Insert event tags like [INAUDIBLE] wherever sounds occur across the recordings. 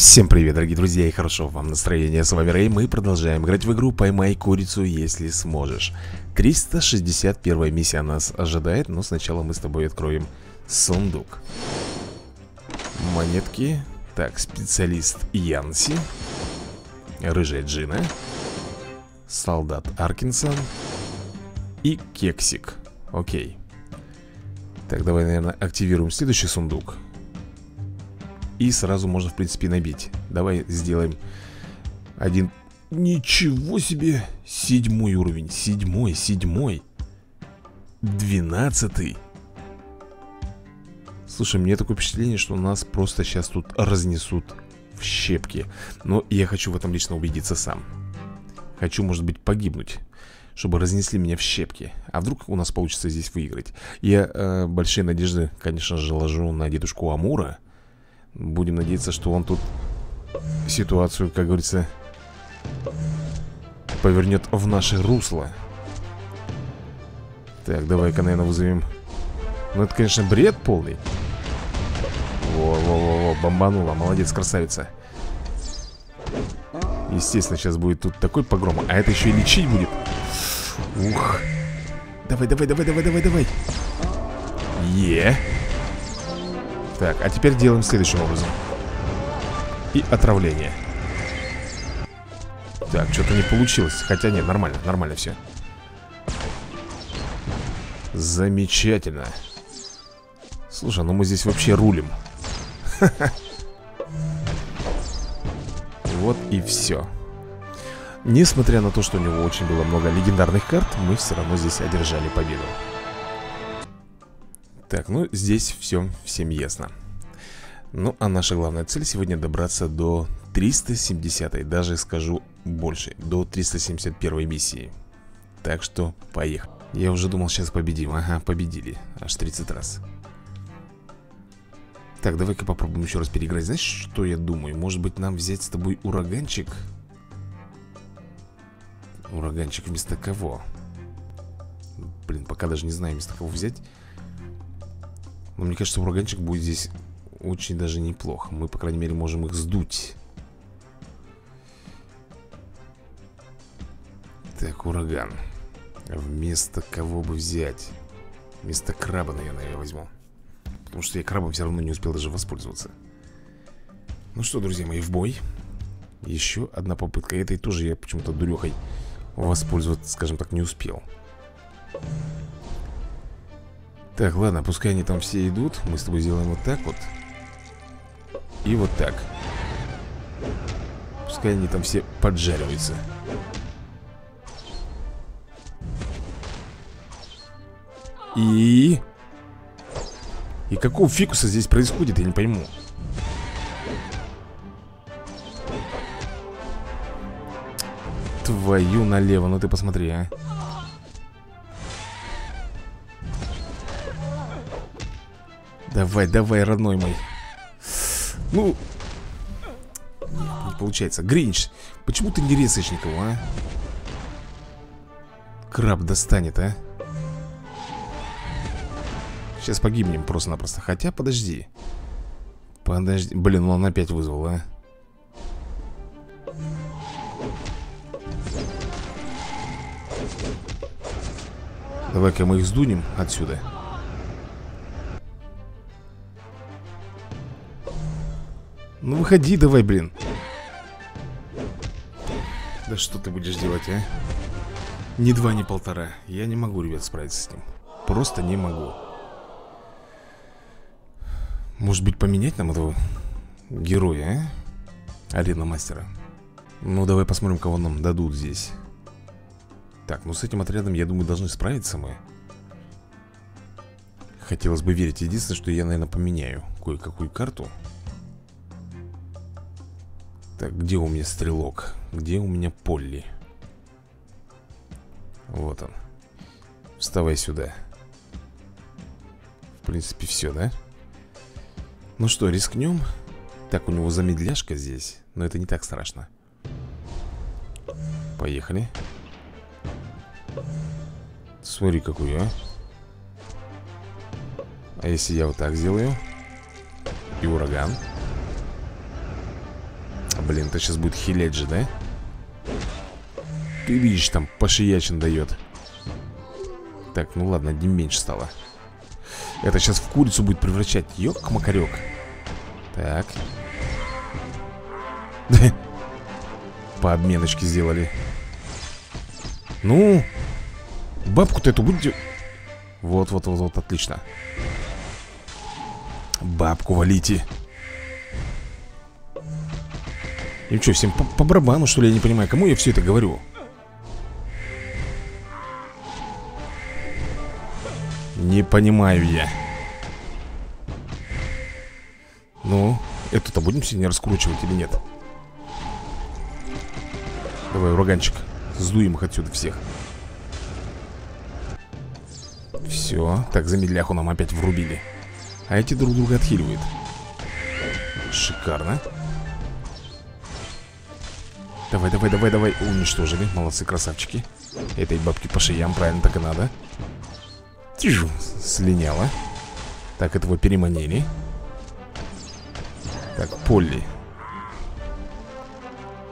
Всем привет, дорогие друзья, и хорошо вам настроение. С вами Рэй, мы продолжаем играть в игру «Поймай курицу, если сможешь». 361 миссия нас ожидает, но сначала мы с тобой откроем сундук. Монетки. Так, специалист Янси. Рыжая Джина. Солдат Аркинсон. И Кексик. Окей. Так, давай, наверное, активируем следующий сундук. И сразу можно, в принципе, набить. Давай сделаем один... Ничего себе! Седьмой уровень, седьмой, седьмой Двенадцатый. Слушай, мне такое впечатление, что нас просто сейчас тут разнесут в щепки. Но я хочу в этом лично убедиться сам. Хочу, может быть, погибнуть чтобы разнесли меня в щепки. А вдруг у нас получится здесь выиграть? Я э, большие надежды, конечно же, ложу на дедушку Амура Будем надеяться, что он тут ситуацию, как говорится, повернет в наше русло. Так, давай-ка, наверное, вызовем... Ну, это, конечно, бред полный. Во-во-во-во, бомбанула, молодец, красавица. Естественно, сейчас будет тут такой погром. А это еще и лечить будет. Ух. Давай, давай, давай, давай, давай, давай. Е. Так, а теперь делаем следующим образом. И отравление. Так, что-то не получилось. Хотя нет, нормально, нормально все Замечательно. Слушай, ну мы здесь вообще рулим. [LAUGHS] Вот и все Несмотря на то, что у него очень было много легендарных карт Мы все равно здесь одержали победу так, ну здесь все всем ясно. Ну, а наша главная цель сегодня добраться до 370 Даже скажу больше, до 371 миссии. Так что, поехали. Я уже думал, сейчас победим. Ага, победили, аж 30 раз. Так, давай-ка попробуем еще раз переиграть. Знаешь, что я думаю? Может быть, нам взять с тобой ураганчик? Ураганчик вместо кого? Блин, пока даже не знаю вместо кого взять но мне кажется, ураганчик будет здесь очень даже неплохо. Мы, по крайней мере, можем их сдуть. Так, ураган. Вместо кого бы взять? Вместо краба, наверное, я возьму. Потому что я крабом все равно не успел даже воспользоваться. Ну что, друзья мои, в бой. Еще одна попытка. Этой тоже я почему-то дурехой воспользоваться, скажем так, не успел. Так, ладно, пускай они там все идут. Мы с тобой сделаем вот так вот. И вот так. Пускай они там все поджариваются. И... И какого фикуса здесь происходит, я не пойму. Твою налево, ну ты посмотри, а Давай, давай, родной мой Ну Не получается Гринч, почему ты не резаешь никого, а? Краб достанет, а? Сейчас погибнем просто-напросто Хотя, подожди Подожди, блин, он опять вызвал, а? Давай-ка мы их сдунем отсюда Ну выходи давай, блин. Да что ты будешь делать, а? Ни два, ни полтора. Я не могу, ребят, справиться с ним Просто не могу. Может быть, поменять нам этого героя, а? Арена мастера? Ну, давай посмотрим, кого нам дадут здесь. Так, ну с этим отрядом, я думаю, должны справиться мы. Хотелось бы верить. Единственное, что я, наверное, поменяю кое-какую карту так, где у меня стрелок? Где у меня Полли? Вот он Вставай сюда В принципе, все, да? Ну что, рискнем? Так, у него замедляшка здесь Но это не так страшно Поехали Смотри, какую, а А если я вот так сделаю И ураган Блин, это сейчас будет хилять же, да? Ты видишь, там пошиячин дает. Так, ну ладно, одним меньше стало. Это сейчас в курицу будет превращать. Ёк-макарёк Так. [LAUGHS] По обменочке сделали. Ну Бабку-то эту будете Вот-вот-вот, отлично. Бабку валите Им что, всем по, по барабану, что ли, я не понимаю Кому я все это говорю? Не понимаю я. Ну, эту-то будем сегодня раскручивать или нет? Давай, ураганчик Сдуем их отсюда всех. Все, так, замедляху нам опять врубили. А эти друг друга отхиливают. Шикарно Давай, давай, давай, давай. Уничтожили, молодцы, красавчики. Этой бабки по шеям, правильно так и надо. Тижу, слиняла. Так, этого переманили. Так, Полли.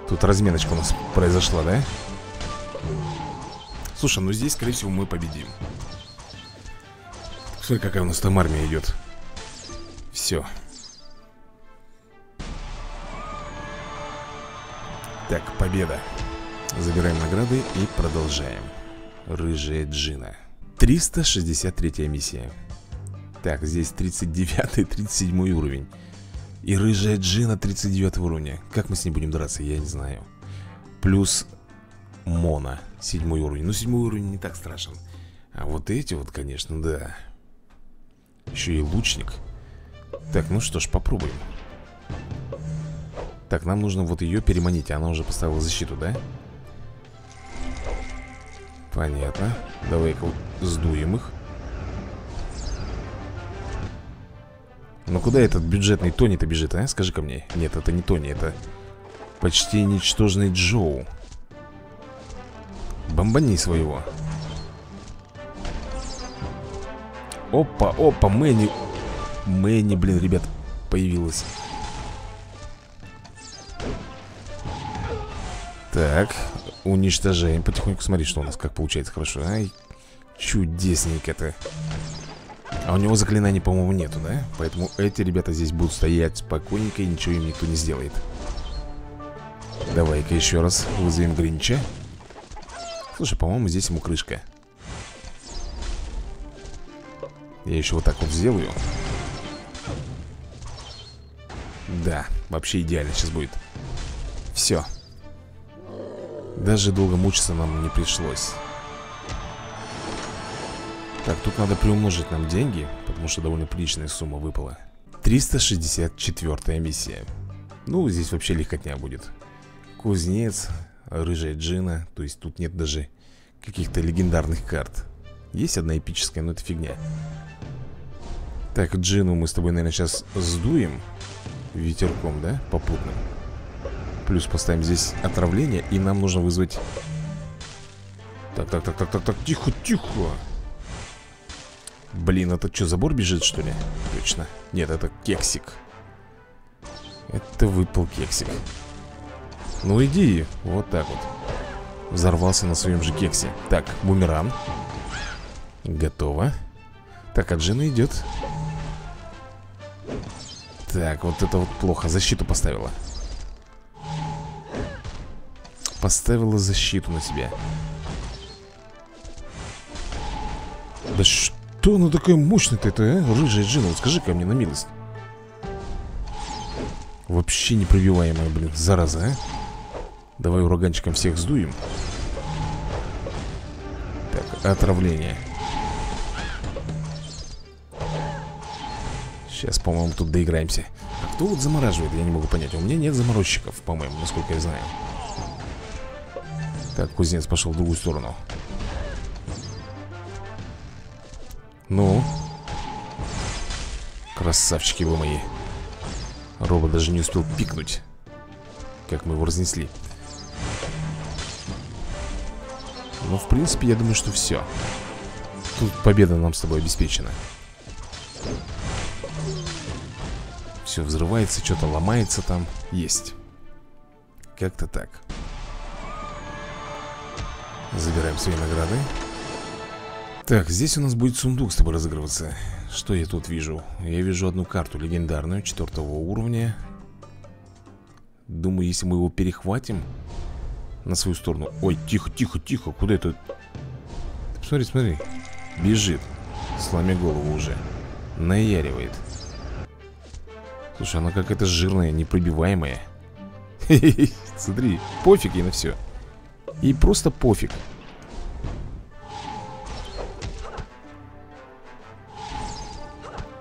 Тут разменочка у нас произошла, да? Слушай, ну здесь, скорее всего, мы победим. Смотри, какая у нас там армия идет. Все Так, победа. Забираем награды и продолжаем. Рыжая Джина 363 миссия. Так, здесь 39-37 уровень. И рыжая Джина 39 уровня. Как мы с ней будем драться, я не знаю. Плюс Мона, седьмой уровень. Ну, седьмой уровень не так страшен. А вот эти вот, конечно, да. Еще и лучник. Так, ну что ж, попробуем Так, нам нужно вот ее переманить Она уже поставила защиту, да? Понятно. Давай-ка вот сдуем их. Ну куда этот бюджетный Тони-то бежит, а? Скажи-ка мне. Нет, это не Тони, это почти ничтожный Джоу. Бомбани своего. Опа, опа, Мэнни. Мэнни, блин, ребят, появилась Так, уничтожаем потихоньку. Смотри, что у нас как получается хорошо. Ай, чудесненько-то А у него заклинаний, по-моему, нету, да? Поэтому эти ребята здесь будут стоять спокойненько И ничего им никто не сделает. Давай-ка еще раз вызовем Гринча. Слушай, по-моему, здесь ему крышка. Я еще вот так вот сделаю. Да, вообще идеально сейчас будет. Все Даже долго мучиться нам не пришлось. Так, тут надо приумножить нам деньги Потому что довольно приличная сумма выпала. 364 миссия. Ну, здесь вообще легкотня будет. Кузнец, рыжая джина То есть тут нет даже каких-то легендарных карт. Есть одна эпическая, но это фигня. Так, джину мы с тобой, наверное, сейчас сдуем Ветерком, да? Попутным Плюс поставим здесь отравление И нам нужно вызвать Так, так, так, так, так, так, тихо, тихо. Блин, это что, забор бежит, что ли? Точно. Нет, это кексик. Это выпал кексик. Ну иди, вот так вот. Взорвался на своем же кексе. Так, бумеран Готово. Так, от жены идет. Так, вот это вот плохо. Защиту поставила Поставила защиту на себя Да что она такая мощная-то а? Рыжая джина, вот скажи ко мне на милость. Вообще непробиваемая, блин, зараза, а? Давай ураганчиком всех сдуем. Так, отравление. Сейчас, по-моему, тут доиграемся. А кто вот замораживает, я не могу понять. У меня нет заморозчиков, по-моему, насколько я знаю Так, кузнец пошел в другую сторону. Ну? Красавчики вы мои. Робот даже не успел пикнуть Как мы его разнесли. Ну, в принципе, я думаю, что все Тут победа нам с тобой обеспечена. Все взрывается, что-то ломается там. Есть. Как-то так Забираем свои награды. Так, здесь у нас будет сундук с тобой разыгрываться. Что я тут вижу? Я вижу одну карту легендарную, четвертого уровня. Думаю, если мы его перехватим На свою сторону. Ой, тихо, тихо, тихо, куда это? Смотри, смотри. Бежит, сломя голову уже. Наяривает. Слушай, она какая-то жирная, непробиваемая. [LAUGHS] Смотри, пофиг ей на все И просто пофиг.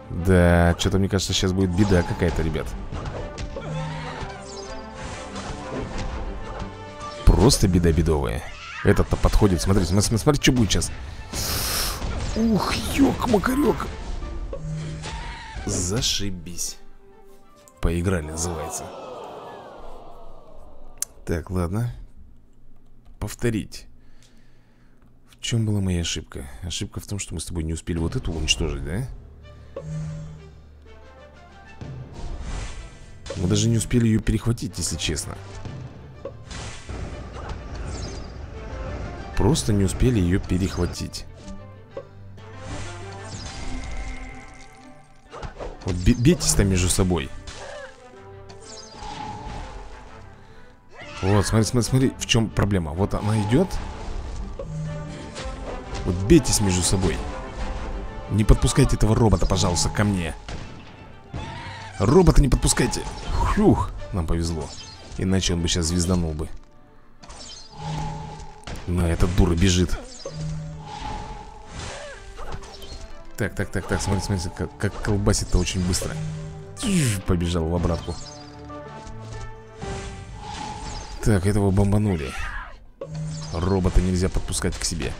Да, что-то мне кажется, сейчас будет беда какая-то, ребят. Просто беда бедовая. Этот-то подходит, смотри, смотри, смотри, что будет сейчас Ух, ёк-макарёк. Зашибись. Поиграли, называется. Так, ладно Повторить В чем была моя ошибка? Ошибка в том, что мы с тобой не успели вот эту уничтожить, да? Мы даже не успели ее перехватить, если честно Просто не успели ее перехватить Вот бейтесь там между собой Вот, смотри, смотри, смотри, в чем проблема. Вот она идет Вот бейтесь между собой. Не подпускайте этого робота, пожалуйста, ко мне. Робота не подпускайте. Фух, нам повезло. Иначе он бы сейчас звезданул бы. На, этот дура бежит. Так, так, так, так, смотри, смотри, как, как колбасит-то очень быстро. Побежал в обратку Так, этого бомбанули. Робота нельзя подпускать к себе.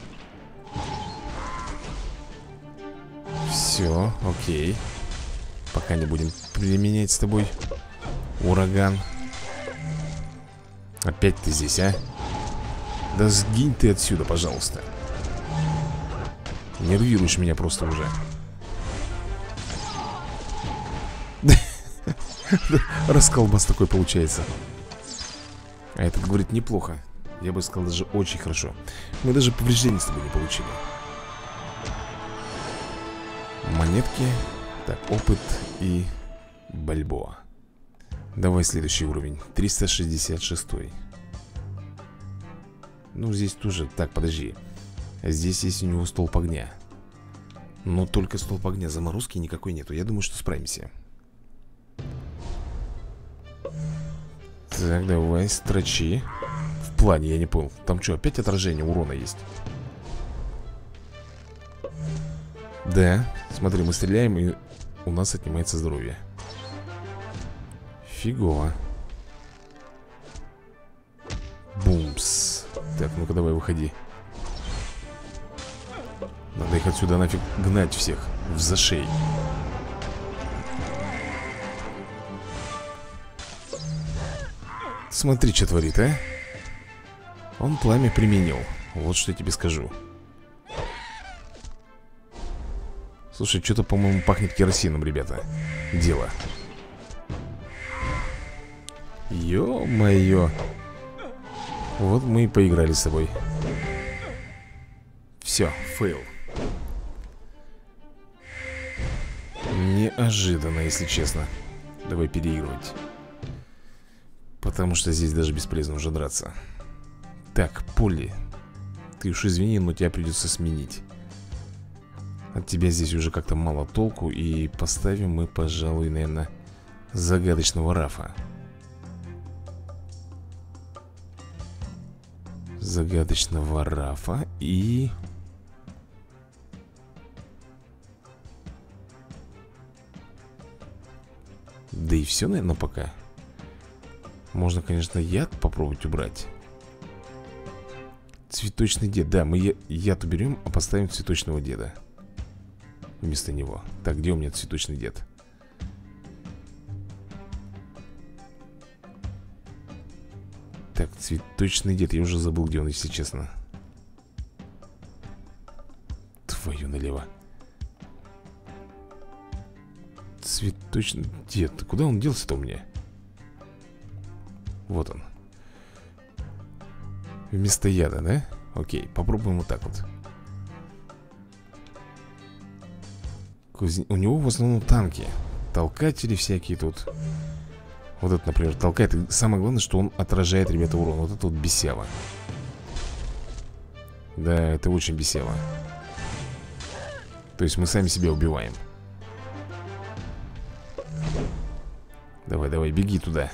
Все, окей. Пока не будем применять с тобой Ураган. Опять ты здесь, а? Да сгинь ты отсюда, пожалуйста. Нервируешь меня просто уже. [LAUGHS] Расколбас такой получается А этот говорит неплохо. Я бы сказал даже очень хорошо. Мы даже повреждений с тобой не получили. Монетки Так, опыт и бальбоа. Давай следующий уровень. 366 Ну здесь тоже Так, подожди. Здесь есть у него столб огня. Но только столб огня Заморозки никакой нету. Я думаю, что справимся Так, давай, строчи. В плане, я не понял. Там что, опять отражение урона есть? Да, смотри, мы стреляем и у нас отнимается здоровье. Фигово. Бумс. Так, ну-ка давай выходи. Надо их отсюда нафиг гнать всех В зашей Смотри, что творит, а. Он пламя применил. Вот что я тебе скажу. Слушай, что-то, по-моему, пахнет керосином, ребята. Дело. Ё-моё. Вот мы и поиграли с собой Все, fail. Неожиданно, если честно. Давай переигрывать Потому что здесь даже бесполезно уже драться. Так, Полли Ты уж извини, но тебя придется сменить. От тебя здесь уже как-то мало толку И поставим мы, пожалуй, наверное Загадочного Рафа. Загадочного Рафа И... Да и все, наверное, пока Можно, конечно, яд попробовать убрать. Цветочный дед. Да, мы яд уберем, а поставим цветочного деда Вместо него. Так, где у меня цветочный дед? Так, цветочный дед. Я уже забыл, где он, если честно. Твою налево. Цветочный дед. Куда он делся-то у меня? Вот он. Вместо яда, да? Окей, попробуем вот так вот. У него в основном танки Толкатели всякие тут. Вот это, например, толкает. И самое главное, что он отражает, ребята, урон. Вот это вот бесява Да, это очень бесява То есть мы сами себя убиваем. Давай, давай, беги туда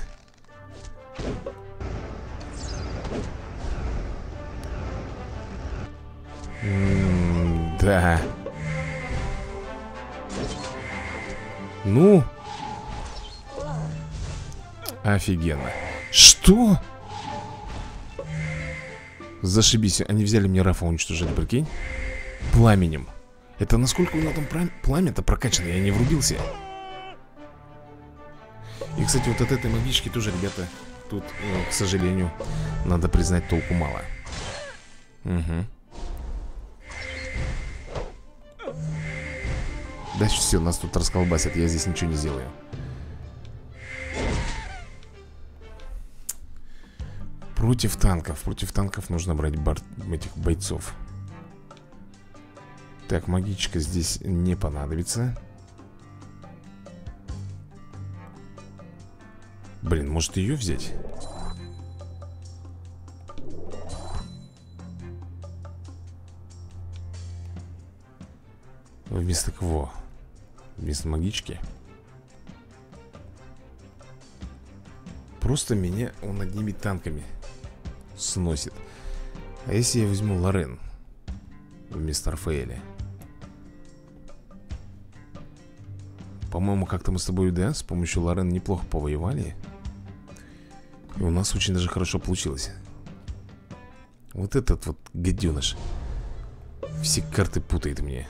да. Ну. Офигенно. Что? Зашибись. Они взяли мне Рафа, уничтожили, прикинь. Пламенем. Это насколько у него там пламя-то прокачано? Я не врубился. И, кстати, вот от этой магички тоже, ребята, тут, э, к сожалению, надо признать, толку мало. Угу. Дальше все, нас тут расколбасят Я здесь ничего не сделаю Против танков Против танков нужно брать бар... этих бойцов Так, магичка здесь не понадобится Блин, может ее взять? Вместо кого? Вместо магички. Просто меня он одними танками сносит. А если я возьму Лорен Вместо Рафаэля? По-моему, как-то мы с тобой, да, с помощью Лорен неплохо повоевали. И у нас очень даже хорошо получилось. Вот этот вот гаденыш Все карты путает мне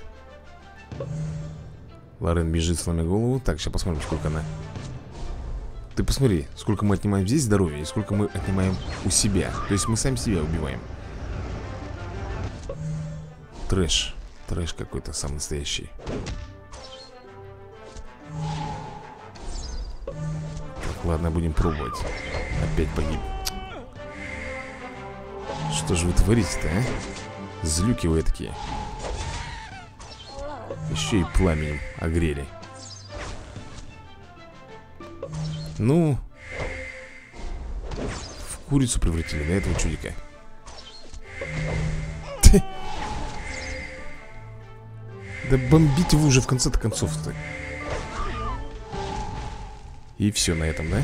Лорен бежит, сломя голову. Так, сейчас посмотрим, сколько она. Ты посмотри, сколько мы отнимаем здесь здоровья И сколько мы отнимаем у себя. То есть мы сами себя убиваем. Трэш. Трэш какой-то самый настоящий. Так, ладно, будем пробовать. Опять погиб. Что же вы творите-то, а? Злюки вы такие еще и пламенем огрели. Ну В курицу превратили, да, этого чудика. Да бомбите вы уже в конце-то концов-то. И все на этом, да?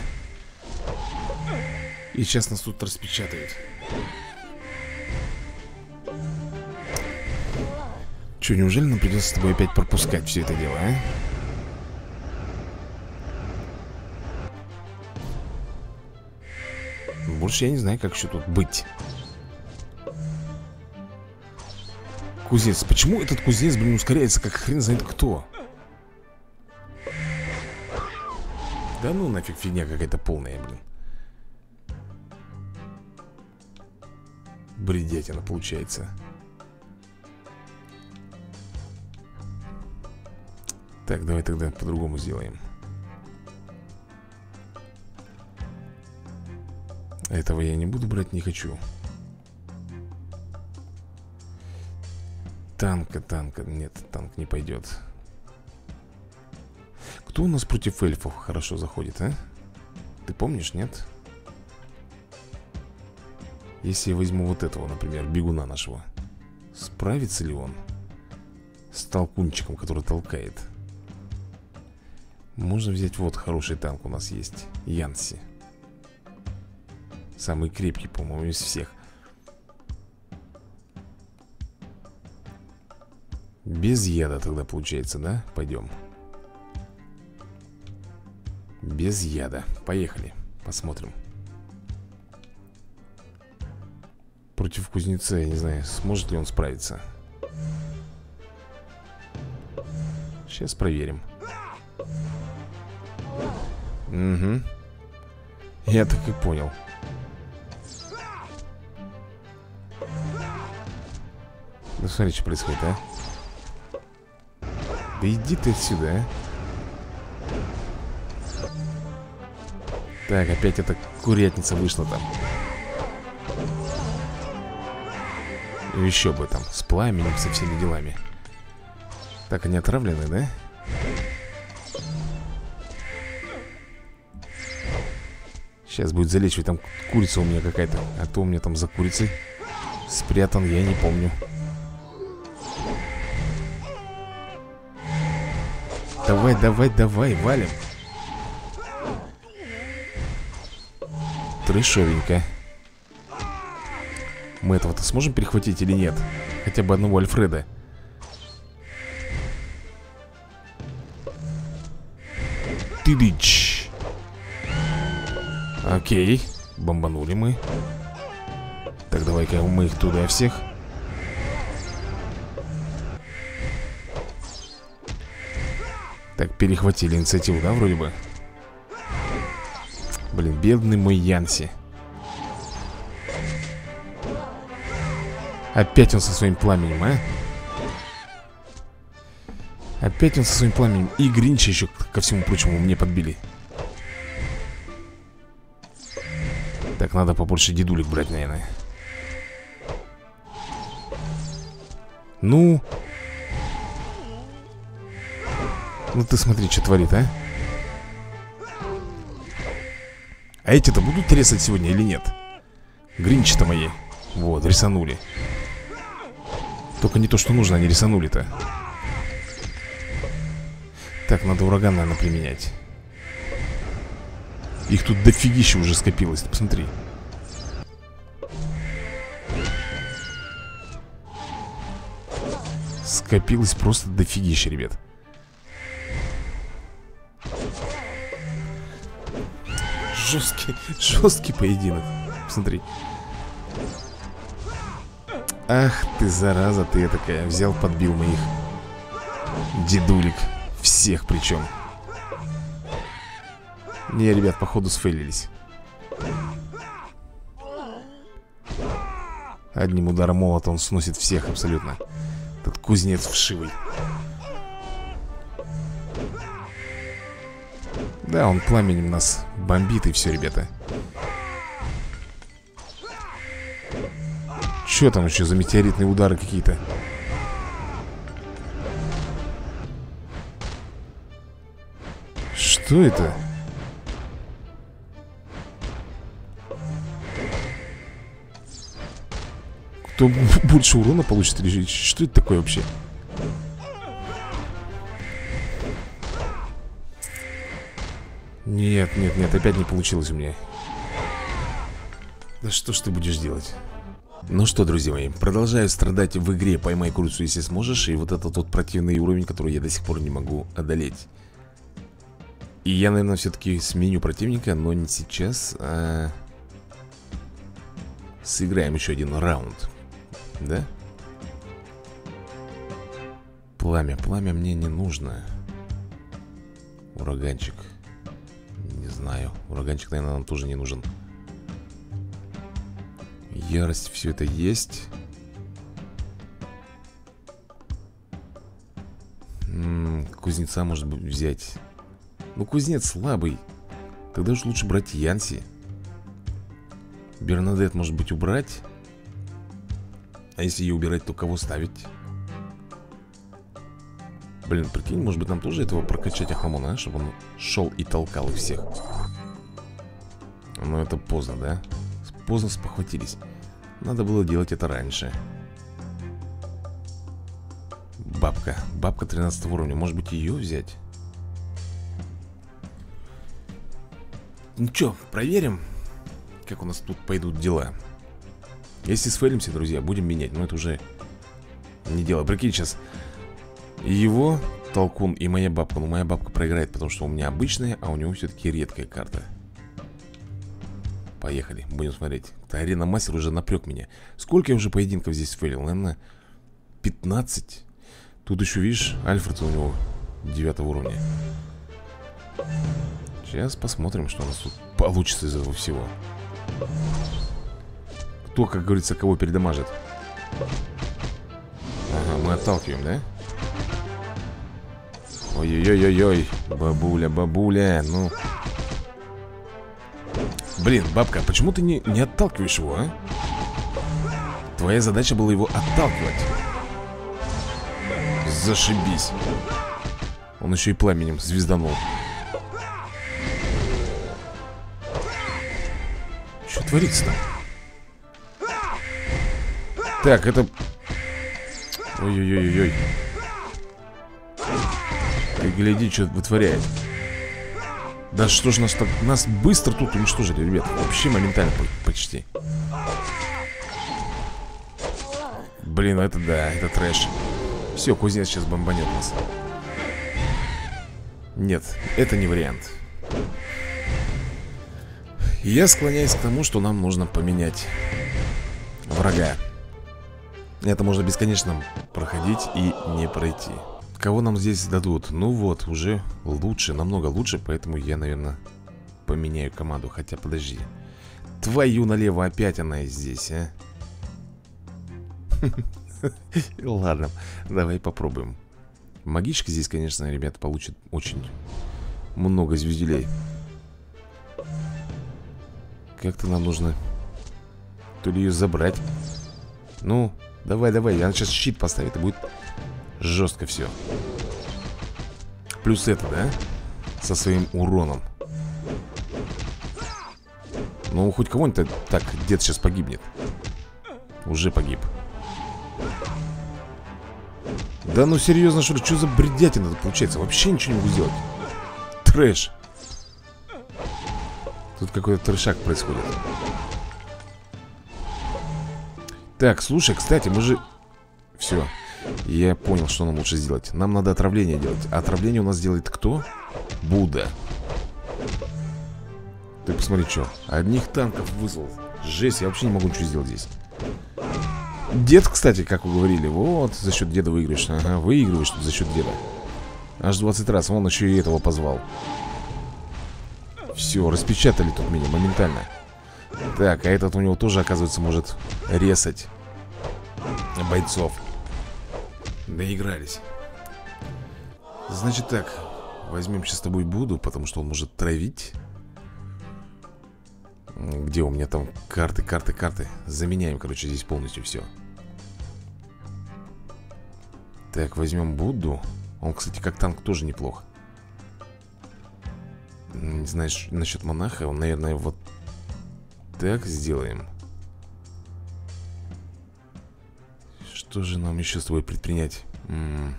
И сейчас нас тут распечатают Че, неужели нам придется с тобой опять пропускать все это дело, а? Больше я не знаю, как еще тут быть Кузнец, почему этот кузнец, блин, ускоряется, как хрен знает кто? Да ну нафиг фигня какая-то полная, блин Бредятина получается Так, давай тогда по-другому сделаем. Этого я не буду брать, не хочу. Танка, танка. Нет, танк не пойдет. Кто у нас против эльфов хорошо заходит, а? Ты помнишь, нет? Если я возьму вот этого, например, бегуна нашего Справится ли он С толкунчиком, который толкает можно взять вот хороший танк у нас есть Янси. Самый крепкий, по-моему, из всех. Без яда тогда получается, да? Пойдем. Без яда. Поехали, посмотрим. Против кузнеца, я не знаю, сможет ли он справиться. Сейчас проверим Угу. Я так и понял. Ну смотри, что происходит, а. Да иди ты отсюда, а. Так, опять эта курятница вышла там. Еще бы там, с пламенем, со всеми делами Так, они отравлены, да? Сейчас будет залечивать Там курица у меня какая-то А то у меня там за курицей Спрятан, я не помню. Давай, давай, давай, валим Трешовенько. Мы этого-то сможем перехватить или нет? Хотя бы одного Альфреда. Тыдыч Окей Бомбанули мы. Так, давай-ка мы их туда всех. Так, перехватили инициативу, да, вроде бы? Блин, бедный мой Янси. Опять он со своим пламенем, а? Опять он со своим пламенем. И Гринча еще, ко всему прочему, мне подбили Так, надо побольше дедулек брать, наверное. Ну. Ну ты смотри, что творит, а. А эти-то будут резать сегодня или нет? Гринчи-то мои. Вот, рисанули. Только не то, что нужно, они рисанули-то. Так, надо ураган, наверное, применять Их тут дофигища уже скопилось, ты посмотри. Скопилось просто дофигища, ребят. Жесткий, жесткий поединок. Смотри Ах ты, зараза ты такая Взял, подбил моих Дедулик Всех причем Не, ребят, походу сфейлились Одним ударом молота он сносит всех абсолютно Этот кузнец вшивый Да, он пламенем нас бомбит и все, ребята Че там еще за метеоритные удары какие-то? Что это? Кто больше урона получит или что это такое вообще? Нет, нет, нет, опять не получилось у меня Да что ж ты будешь делать? Ну что, друзья мои, продолжаю страдать в игре «Поймай курицу, если сможешь» И вот этот вот противный уровень, который я до сих пор не могу одолеть И я, наверное, все-таки сменю противника, но не сейчас, а... Сыграем еще один раунд Да? Пламя, пламя мне не нужно. Ураганчик. Знаю. Ураганчик, наверное, нам тоже не нужен. Ярость, все это есть. М -м, Кузнеца, может быть, взять. Ну, кузнец слабый. Тогда уж лучше брать Янси. Бернадет, может быть, убрать А если ее убирать, то кого ставить? Блин, прикинь, может быть нам тоже этого прокачать Ахмамона, а? Чтобы он шел и толкал их всех Но это поздно, да? Поздно спохватились Надо было делать это раньше Бабка Бабка 13 уровня, может быть ее взять? Ну что, проверим Как у нас тут пойдут дела Если сфейлимся, друзья, будем менять Но это уже не дело. Прикинь, сейчас его, Толкун и моя бабка Ну, моя бабка проиграет, потому что у меня обычная А у него все-таки редкая карта. Поехали, будем смотреть. Арена Мастер уже напрек меня. Сколько я уже поединков здесь фейлил? Наверное, 15 Тут еще, видишь, Альфред у него 9 уровня. Сейчас посмотрим, что у нас тут получится из этого всего Кто, как говорится, кого передамажит Ага, мы отталкиваем, да? Ой-ой-ой-ой-ой Бабуля, бабуля, ну Блин, бабка, почему ты не, не отталкиваешь его, а? Твоя задача была его отталкивать Зашибись Он еще и пламенем звезданул Что творится-то? Так, это... Ой-ой-ой-ой Ты гляди, что вытворяет. Да что ж нас так... Нас быстро тут уничтожили, ребят. Вообще моментально почти. Блин, ну это да, это трэш. Все, кузнец сейчас бомбанет нас. Нет, это не вариант. Я склоняюсь к тому, что нам нужно поменять Врага Это можно бесконечно проходить и не пройти. Кого нам здесь дадут? Ну вот, уже лучше, намного лучше Поэтому я, наверное, поменяю команду. Хотя, подожди. Твою налево опять она здесь, а? [LAUGHS] Ладно, давай попробуем. Магичка здесь, конечно, ребята, получит очень много звезделей Как-то нам нужно То ли ее забрать. Ну, давай, давай Она сейчас щит поставит и будет жестко все Плюс это, да? Со своим уроном Ну, хоть кого-нибудь Так, дед сейчас погибнет Уже погиб да ну серьезно, что ли? Что за бредятина получается? Вообще ничего не могу сделать. Трэш. Тут какой-то трэшак происходит. Так, слушай, кстати, мы же... Все. Я понял, что нам лучше сделать. Нам надо отравление делать. А отравление у нас делает кто? Будда. Ты посмотри, что. Одних танков вызвал. Жесть, я вообще не могу ничего сделать здесь. Дед, кстати, как вы говорили Вот, за счет деда выигрыш Ага, выигрываешь за счет деда Аж 20 раз, он еще и этого позвал Все, распечатали тут меня моментально Так, а этот у него тоже, оказывается, может резать Бойцов. Доигрались. Значит так Возьмем сейчас с тобой Буду, потому что он может травить. Где у меня там карты, карты, карты? Заменяем, короче, здесь полностью все Так, возьмем Будду Он, кстати, как танк тоже неплох. Не знаешь, насчет монаха Он, наверное, вот так сделаем. Что же нам еще с тобой предпринять? М. -м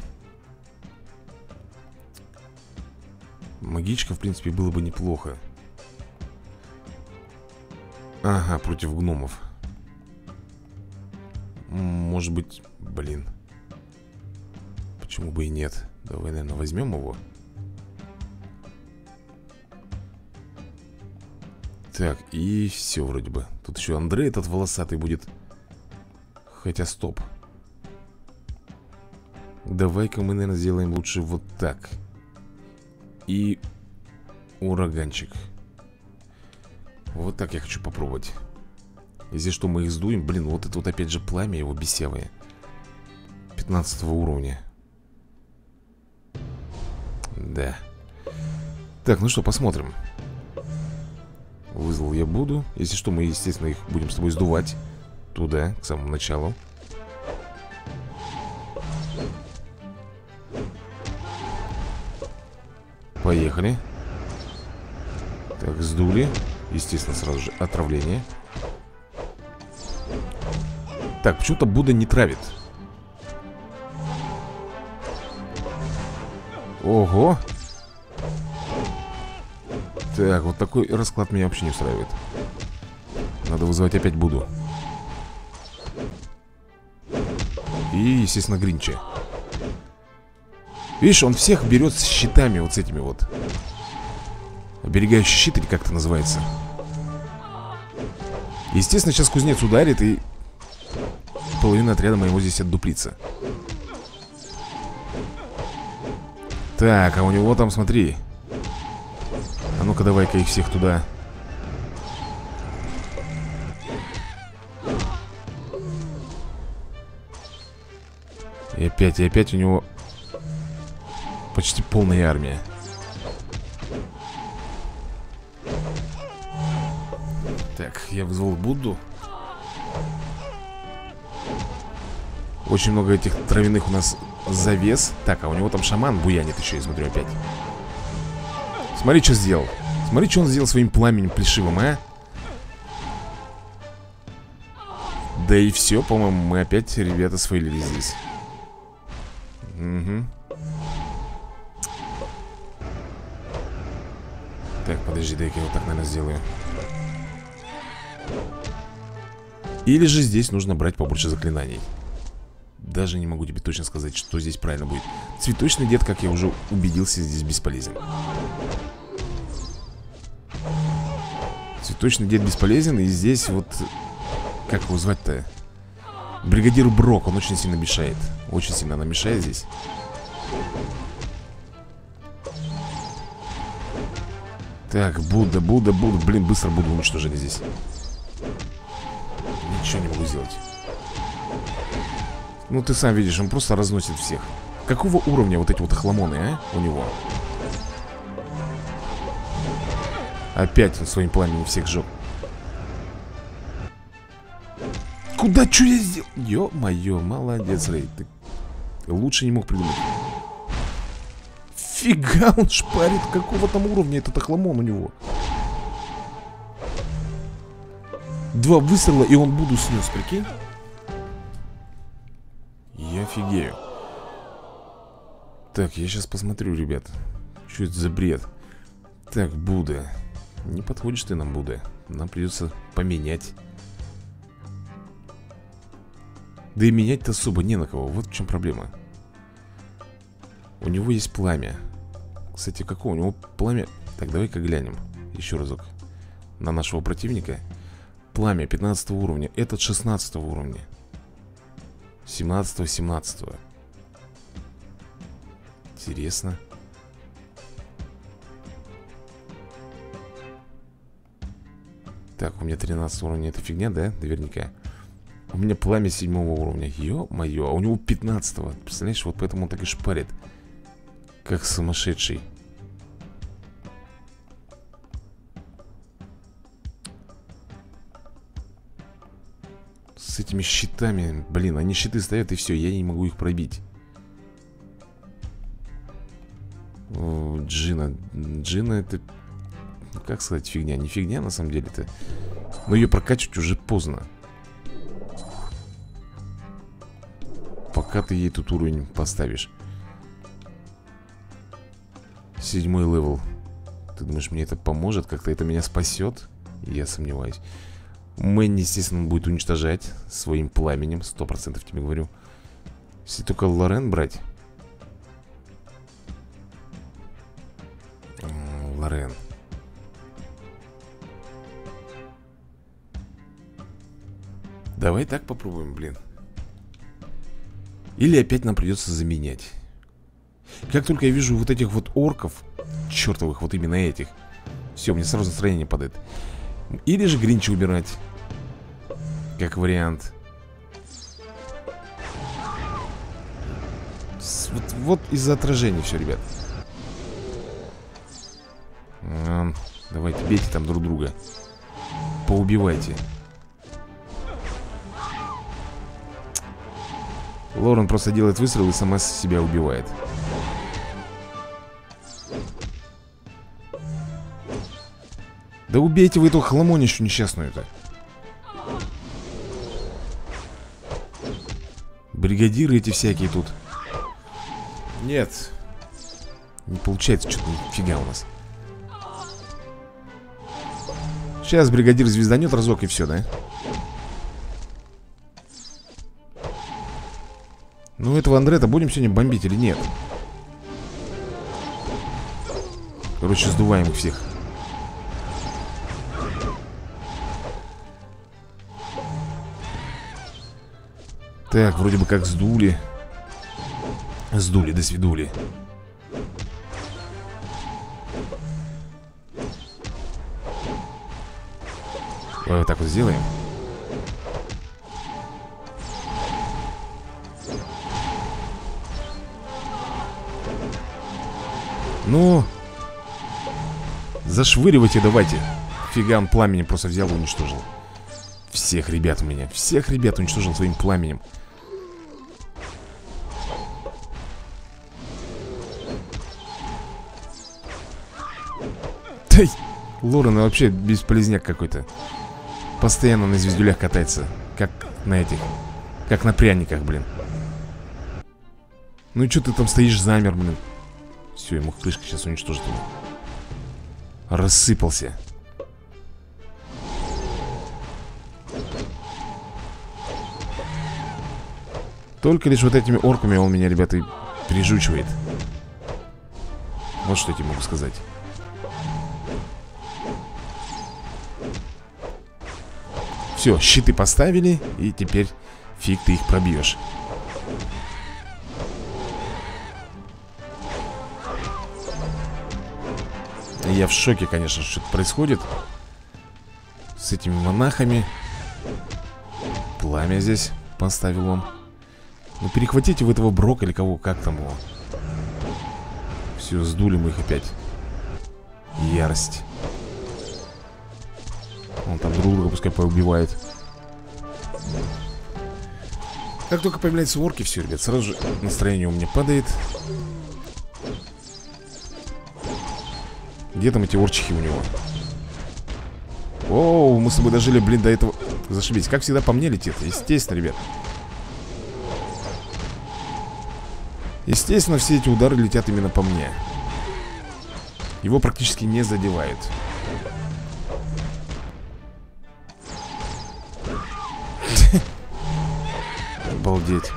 Магичка, в принципе, было бы неплохо. Ага, против гномов. Может быть, блин. Почему бы и нет? Давай, наверное, возьмем его Так, и все вроде бы. Тут еще Андрей этот волосатый будет. Хотя стоп. Давай-ка мы, наверное, сделаем лучше вот так. И ураганчик. Вот так я хочу попробовать. Если что, мы их сдуем. Блин, вот это вот опять же пламя его бесевое 15 уровня. Да. Так, ну что, посмотрим Вызвал я буду. Если что, мы, естественно, их будем с тобой сдувать Туда, к самому началу. Поехали. Так, сдули. Естественно, сразу же отравление. Так, почему-то Будда не травит. Ого Так, вот такой расклад меня вообще не устраивает. Надо вызывать опять Буду. И, естественно, Гринча. Видишь, он всех берет с щитами вот с этими вот. Оберегающий щит или как это называется? Естественно, сейчас кузнец ударит и Половина отряда моего здесь отдуплится. Так, а у него там, смотри А ну-ка давай-ка их всех туда. И опять, и опять у него Почти полная армия. Так, я вызвал Будду. Очень много этих травяных у нас завес. Так, а у него там шаман буянит еще, я смотрю, опять Смотри, что сделал. Смотри, что он сделал своим пламенем плешивым, а? Да и все, по-моему, мы опять, ребята, свалили здесь. Угу Так, подожди, дай-ка я вот так, наверное, сделаю. Или же здесь нужно брать побольше заклинаний. Даже не могу тебе точно сказать, что здесь правильно будет. Цветочный дед, как я уже убедился, здесь бесполезен Цветочный дед бесполезен И здесь вот... Как его звать-то? Бригадир Брок, он очень сильно мешает Очень сильно она мешает здесь Так, Будда, Будда, Будда Блин, быстро буду уничтожить здесь Ничего не могу сделать Ну ты сам видишь, он просто разносит всех Какого уровня вот эти вот хламоны, а? У него Опять он своим пламенем всех сжег Куда, что я сделал? Ё-моё, молодец, Рей Ты лучше не мог придумать. Фига он шпарит Какого там уровня этот охламон у него? Два выстрела и он буду снес, прикинь. Я офигею Так, я сейчас посмотрю, ребят. Что это за бред? Так, Будда Не подходишь ты нам, Будда Нам придется поменять. Да и менять-то особо не на кого. Вот в чем проблема. У него есть пламя. Кстати, какого? У него пламя? Так, давай-ка глянем Еще разок На нашего противника. Пламя 15 уровня. Этот 16 уровня. 17 17 Интересно Так, у меня 13 уровня Это фигня, да? Наверняка. У меня пламя 7 уровня. Ё-моё, а у него 15 -го. Представляешь, вот поэтому он так и шпарит. Как сумасшедший. С этими щитами Блин, они щиты стоят и все, я не могу их пробить. О, Джина. Джина это Как сказать, фигня, не фигня на самом деле-то Но ее прокачивать уже поздно Пока ты ей тут уровень поставишь Седьмой level Ты думаешь, мне это поможет? Как-то это меня спасет? Я сомневаюсь Мэнни, естественно, будет уничтожать своим пламенем, сто процентов тебе говорю. Если только Лорен брать. Давай так попробуем, блин. Или опять нам придется заменять. Как только я вижу вот этих вот орков, чертовых, вот именно этих, все, мне сразу настроение падает. Или же Гринча убирать. Как вариант. Вот, вот из-за отражения все, ребят. А, давайте, бейте там друг друга. Поубивайте. Лорен просто делает выстрел и сама себя убивает. Да убейте вы эту хламонищу несчастную-то. Бригадиры эти всякие тут. Нет. Не получается что-то нифига у нас. Сейчас бригадир звезданет разок и все, да? Ну, этого Андрета будем сегодня бомбить или нет? Короче, сдуваем их всех. Так, вроде бы как сдули Сдули, до свидули Давай вот так вот сделаем Ну... Зашвыривайте давайте. Фиган пламени просто взял и уничтожил. Всех ребят у меня. Всех ребят уничтожил своим пламенем. Тей, Лорен вообще бесполезняк какой-то. Постоянно на звездюлях катается. Как на этих. Как на пряниках, блин. Ну и что ты там стоишь замер, блин? Все, ему крышка сейчас уничтожит его. Рассыпался. Только лишь вот этими орками он меня, ребята, прижучивает. Вот что я тебе могу сказать. Все, щиты поставили И теперь фиг ты их пробьешь Я в шоке, конечно, что происходит. С этими монахами. Пламя здесь поставил он. Ну перехватите вы этого Брока или кого, как там его? Все, сдули мы их опять. Ярость. Он там друг друга пускай поубивает. Как только появляются орки, все, ребят, сразу же настроение у меня падает Где там эти орчихи у него? Оу, мы с тобой дожили, блин, до этого. Зашибись, как всегда по мне летит. Естественно, ребят. Естественно, все эти удары летят именно по мне. Его практически не задевает [LAUGHS] Обалдеть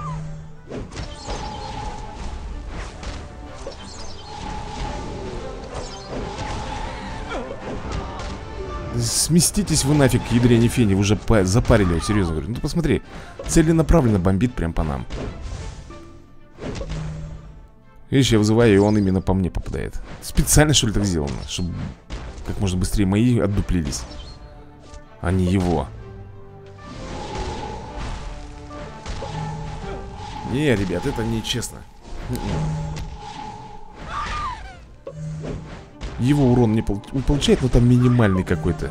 Сместитесь вы нафиг, ядрене фени Вы уже запарили его, серьезно говорю. Ну посмотри, целенаправленно бомбит прям по нам. Видишь, я вызываю, и он именно по мне попадает. Специально, что ли, так сделано? Чтобы как можно быстрее мои отдуплились А не его. Не, ребят, это нечестно Его урон не пол... получает, но там минимальный какой-то.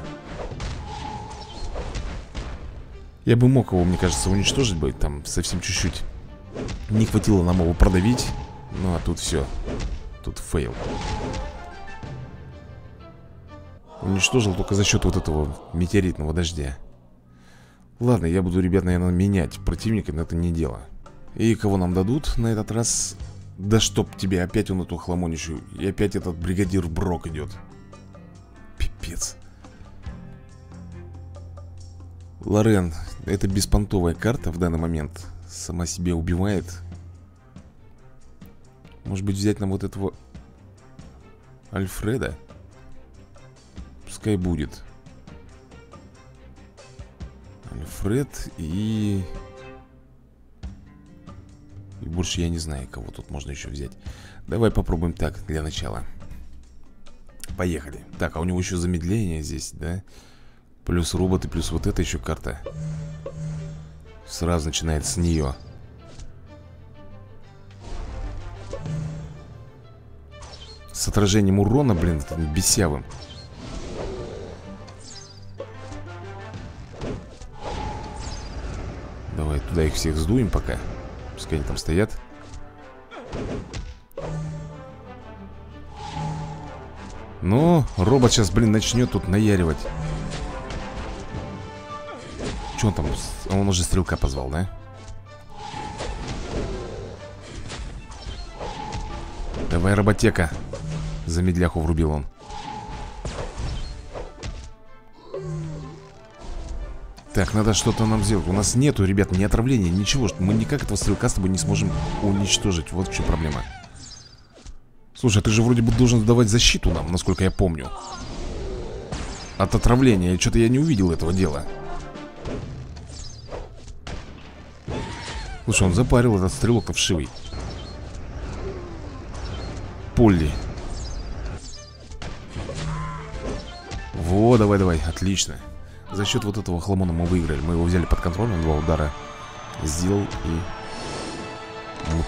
Я бы мог его, мне кажется, уничтожить бы Там совсем чуть-чуть. Не хватило нам его продавить Ну а тут все Тут fail. Уничтожил только за счет вот этого метеоритного дождя. Ладно, я буду, ребят, наверное, менять противника, но это не дело. И кого нам дадут на этот раз да чтоб тебе опять он эту хламонищу И опять этот бригадир Брок идет. Пипец. Лорен, это беспонтовая карта в данный момент Сама себе убивает. Может быть взять нам вот этого Альфреда? Пускай будет. Альфред и... И больше я не знаю, кого тут можно еще взять. Давай попробуем так, для начала. Поехали. Так, а у него еще замедление здесь, да? Плюс роботы, плюс вот эта еще карта. Сразу начинает с нее С отражением урона, блин, бесявым. Давай туда их всех сдуем пока Пускай они там стоят Ну, робот сейчас, блин, начнет тут наяривать Че он там? Он уже стрелка позвал, да? Давай, роботека Замедляху врубил он Так, надо что-то нам сделать. У нас нету, ребят, ни отравления, ничего. Мы никак этого стрелка с тобой не сможем уничтожить. Вот в чем проблема. Слушай, а ты же вроде бы должен давать защиту нам, насколько я помню. От отравления. Что-то я не увидел этого дела. Слушай, он запарил этот стрелок-то вшивый Полли. Во, давай, давай, отлично за счет вот этого хламона мы выиграли. Мы его взяли под контроль, он два удара сделал и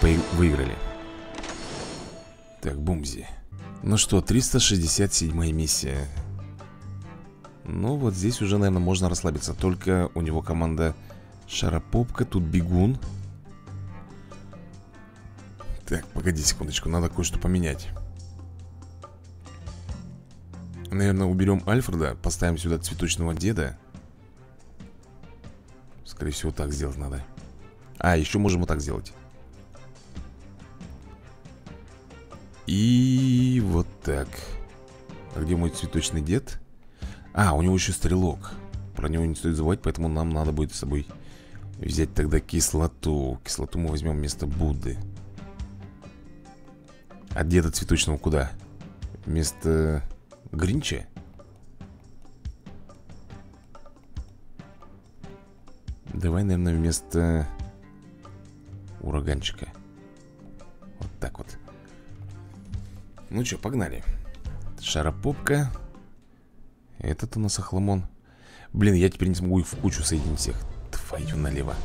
мы выиграли. Так, Бумзи. Ну что, 367 миссия. Ну вот здесь уже, наверное, можно расслабиться. Только у него команда Шаропопка, тут бегун Так, погоди секундочку, надо кое-что поменять Наверное, уберем Альфреда Поставим сюда цветочного деда. Скорее всего, так сделать надо. А, еще можем вот так сделать. И вот так. А где мой цветочный дед? А, у него еще стрелок. Про него не стоит забывать, поэтому нам надо будет с собой Взять тогда кислоту. Кислоту мы возьмем вместо Будды. А деда цветочного куда? Вместо Гринча? Давай, наверное, вместо Ураганчика. Вот так вот. Ну что, погнали. Шаропопка. Этот у нас охламон. Блин, я теперь не смогу их в кучу соединить всех. Твою налево.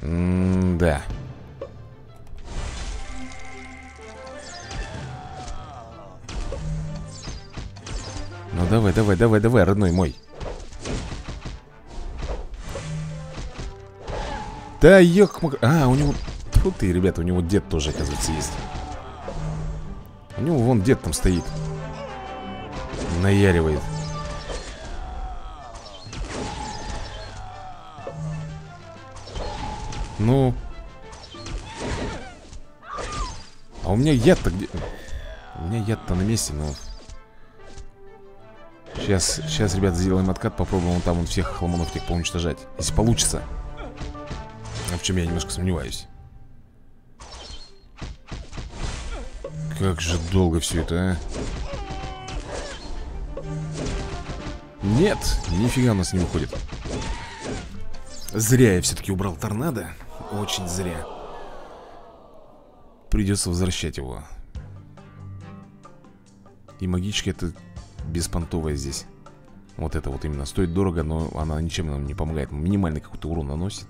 М-да Ну давай, давай, давай, давай, родной мой. Да ёх А, у него... Фу ты, ребята, у него дед тоже, оказывается, есть. У него вон дед там стоит. Наяривает. Ну. А у меня яд-то где... У меня яд-то на месте, но Сейчас, сейчас, ребят, сделаем откат Попробуем там вон всех хламонов тех поуничтожать. Если получится. В чем я немножко сомневаюсь. Как же долго все это, а? Нет, нифига у нас не уходит Зря я все-таки убрал торнадо. Очень зря. Придется возвращать его. И магичка это беспонтовая здесь. Вот это вот именно. Стоит дорого, но она ничем нам не помогает. Минимальный какой-то урон наносит.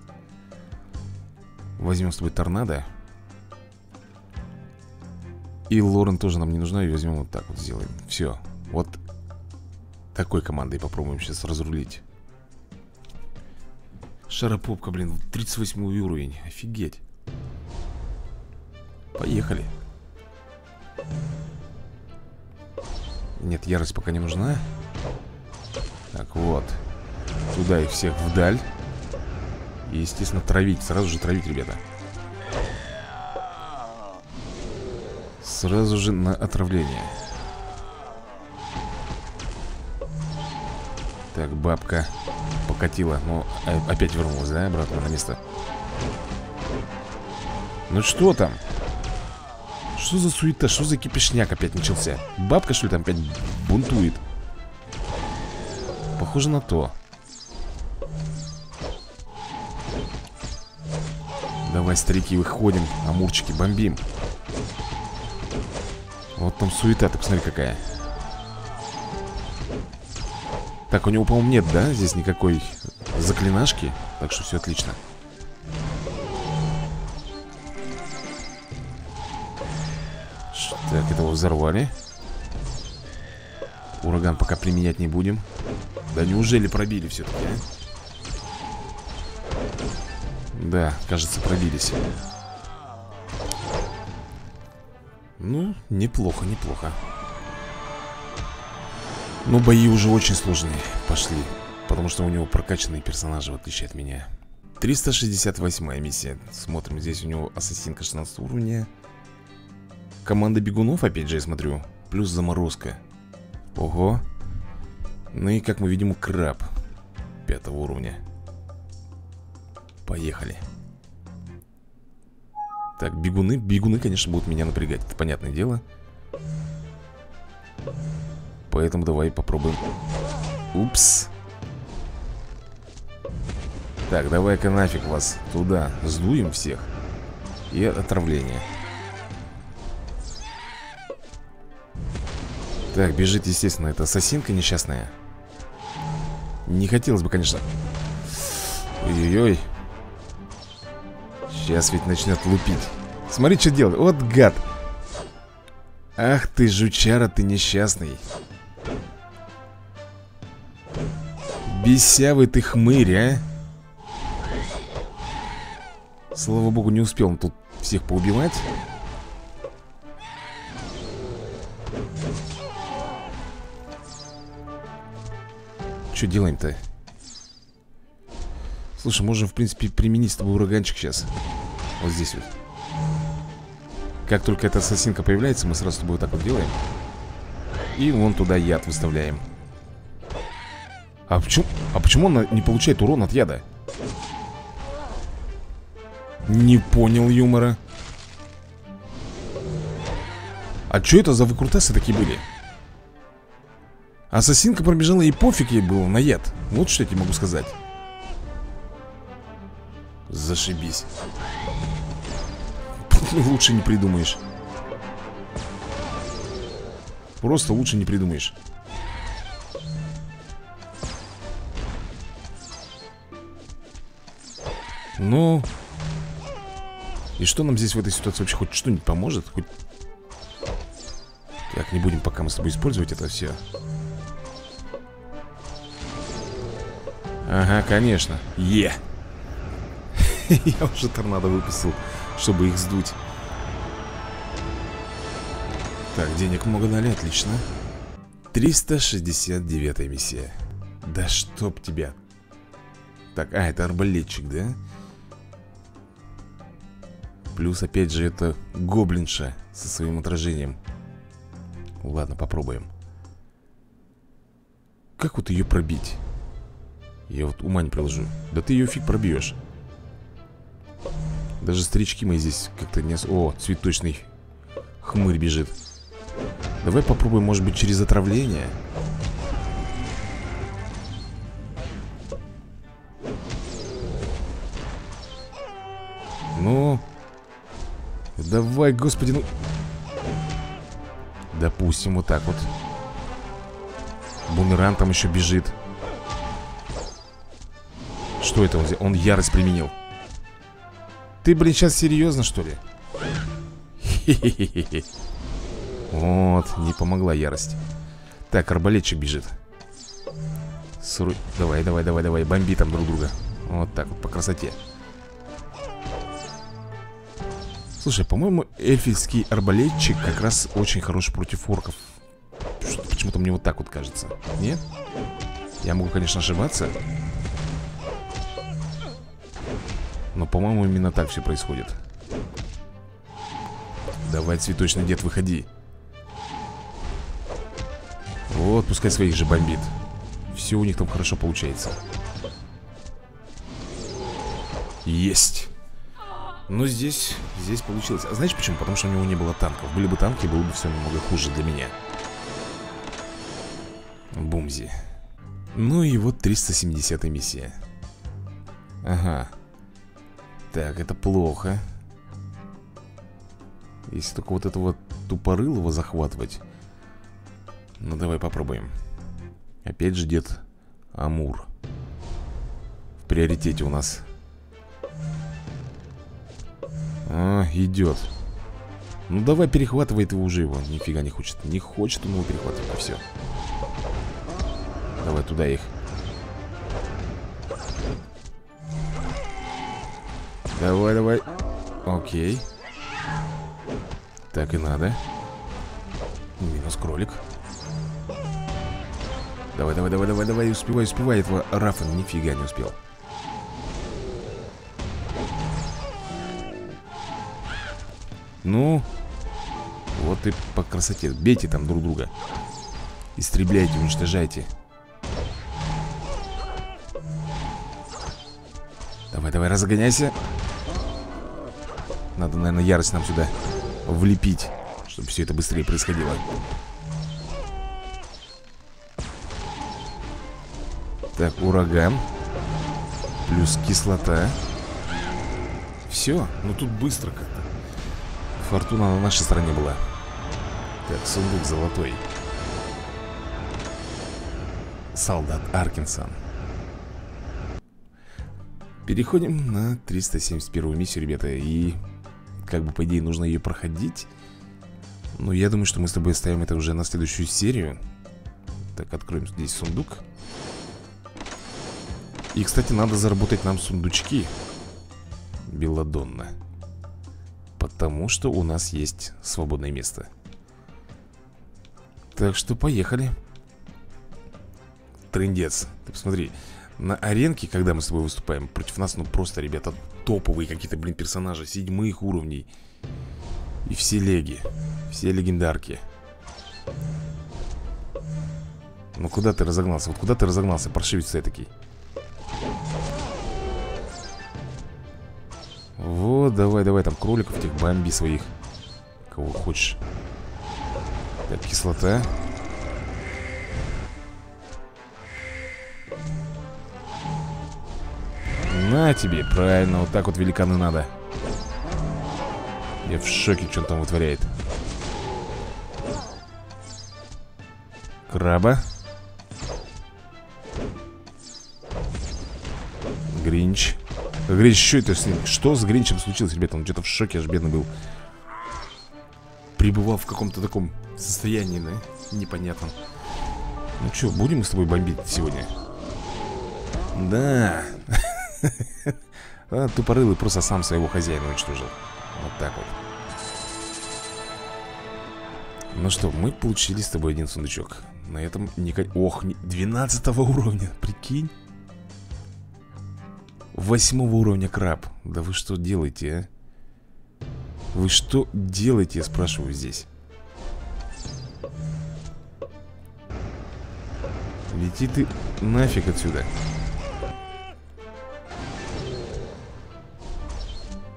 Возьмем с тобой торнадо. И Лорен тоже нам не нужна И возьмем вот так вот сделаем. Все, вот такой командой попробуем сейчас разрулить. Шаропопка, блин, 38 уровень. Офигеть. Поехали нет, ярость пока не нужна. Так, вот. Туда их всех вдаль. И, естественно, травить. Сразу же травить, ребята. Сразу же на отравление. Так, бабка покатила. Ну, опять вернулась, да, обратно на место? Ну что там? Что за суета? Что за кипишняк опять начался? Бабка, что ли, там опять бунтует? Похоже на то Давай, старики, выходим Амурчики, бомбим Вот там суета, ты посмотри какая Так, у него, по-моему, нет, да? Здесь никакой заклинашки Так что все отлично Так, взорвали. Ураган пока применять не будем. Да неужели пробили все-таки, а? Да, кажется, пробились. Ну, неплохо, неплохо. Но бои уже очень сложные пошли Потому что у него прокачанные персонажи, в отличие от меня. 368 миссия. Смотрим, здесь у него ассасинка 16 уровня Команда бегунов, опять же, я смотрю Плюс заморозка. Ого. Ну и, как мы видим, краб Пятого уровня. Поехали. Так, бегуны Бегуны, конечно, будут меня напрягать Это понятное дело. Поэтому давай попробуем. Упс. Так, давай-ка нафиг вас Туда Сдуем всех. И отравление Так, бежит, естественно, это ассасинка несчастная. Не хотелось бы, конечно. Ой-ой-ой. Сейчас ведь начнет лупить. Смотри, что делает, вот гад. Ах ты, жучара, ты несчастный. Бесявый ты хмырь, а? Слава богу, не успел он тут всех поубивать что делаем-то? Слушай, можем, в принципе, применить с тобой ураганчик сейчас Вот здесь вот Как только эта ассасинка появляется, мы сразу с тобой вот так вот делаем И вон туда яд выставляем А почему, а почему она не получает урон от яда? Не понял юмора А что это за выкрутасы такие были? Ассасинка пробежала и пофиг ей было на яд. Вот что я тебе могу сказать. Зашибись. [LAUGHS] Лучше не придумаешь. Просто лучше не придумаешь. Ну И что нам здесь в этой ситуации вообще хоть что-нибудь поможет? Хоть Так, не будем пока мы с тобой использовать это все Ага, конечно. Е. [LAUGHS] Я уже торнадо выпустил Чтобы их сдуть. Так, денег много дали, отлично. 369 миссия. Да чтоб тебя. Так, а, это арбалетчик, да? Плюс, опять же, это гоблинша Со своим отражением. Ладно, попробуем. Как вот ее пробить? Я вот ума не приложу. Да ты ее фиг пробьешь Даже старички мои здесь как-то не... О, цветочный хмырь бежит. Давай попробуем, может быть, через отравление. Ну. Давай, господи, ну. Допустим, вот так вот. Бумеран там еще бежит что это он сделал? Он ярость применил? Ты, блин, сейчас серьезно, что ли? [LAUGHS] Вот, не помогла ярость. Так, арбалетчик бежит. Суру... Давай, давай, давай, давай Бомби там друг друга. Вот так вот, по красоте. Слушай, по-моему, эльфийский арбалетчик как раз очень хорош против орков. Почему-то мне вот так вот кажется. Нет? Я могу, конечно, ошибаться но, по-моему, именно так все происходит. Давай, цветочный дед, выходи. Вот, пускай своих же бомбит. Все у них там хорошо получается. Есть. Но здесь, здесь получилось. А Знаешь почему? Потому что у него не было танков. Были бы танки, было бы все намного хуже для меня. Бумзи. Ну и вот 370 миссия. Ага так, это плохо. Если только вот этого тупорылого захватывать Ну, давай попробуем. Опять же дед Амур. В приоритете у нас. А, идет. Ну, давай перехватывает его уже его. Нифига не хочет. Не хочет он его перехватывать, а все Давай туда их Давай, давай. Окей. Так и надо. Минус кролик. Давай, давай, давай, давай, давай Успевай, успевай. Этого Рафа нифига не успел. Ну Вот и по красоте. Бейте там друг друга. Истребляйте, уничтожайте Давай, давай, разгоняйся. Надо, наверное, ярость нам сюда влепить Чтобы все это быстрее происходило. Так, ураган. Плюс кислота. Все, ну тут быстро как-то. Фортуна на нашей стороне была. Так, сундук золотой. Солдат Аркинсон Переходим на 371 миссию, ребята И как бы, по идее, нужно ее проходить. Но я думаю, что мы с тобой оставим это уже на следующую серию. Так, откроем здесь сундук. И, кстати, надо заработать нам сундучки. Белладонна Потому что у нас есть свободное место. Так что поехали. Трендец Ты посмотри На аренке, когда мы с тобой выступаем Против нас, ну просто, ребята, топовые какие-то, блин, персонажи Седьмых уровней. И все леги Все легендарки. Ну куда ты разогнался? Вот куда ты разогнался, паршивец такой? Вот, давай, давай, там кроликов этих бомби своих Кого хочешь. Так, кислота На тебе, правильно, вот так вот великаны надо Я в шоке, что он там вытворяет Краба Гринч Гринч, что это с ним? Что с Гринчем случилось, ребята? Он где-то в шоке, аж бедный был Пребывал в каком-то таком состоянии, да? Непонятном Ну что, будем мы с тобой бомбить сегодня? Да [LAUGHS] а, Тупорылый просто сам своего хозяина уничтожил. Вот так вот. Ну что, мы получили с тобой один сундучок. На этом никак... Ох, 12 уровня, прикинь. Восьмого уровня краб. Да вы что делаете, а? Вы что делаете, я спрашиваю здесь? Лети ты нафиг отсюда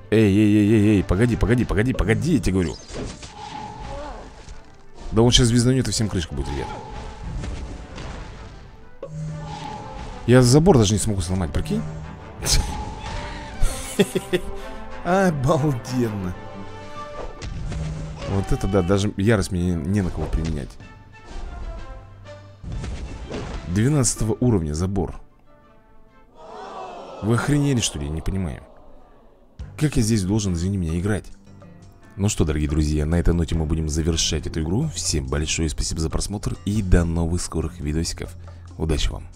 Эй, эй, эй, эй, эй, погоди, погоди, погоди, погоди, я тебе говорю. Да он сейчас звезданет и всем крышка будет, ребят Я забор даже не смогу сломать, прикинь. [LAUGHS] Обалденно. Вот это да, даже ярость мне не на кого применять. 12 уровня забор. Вы охренели что ли, я не понимаю как я здесь должен, извини меня, играть? Ну что, дорогие друзья, на этой ноте мы будем завершать эту игру Всем большое спасибо за просмотр и до новых скорых видосиков Удачи вам!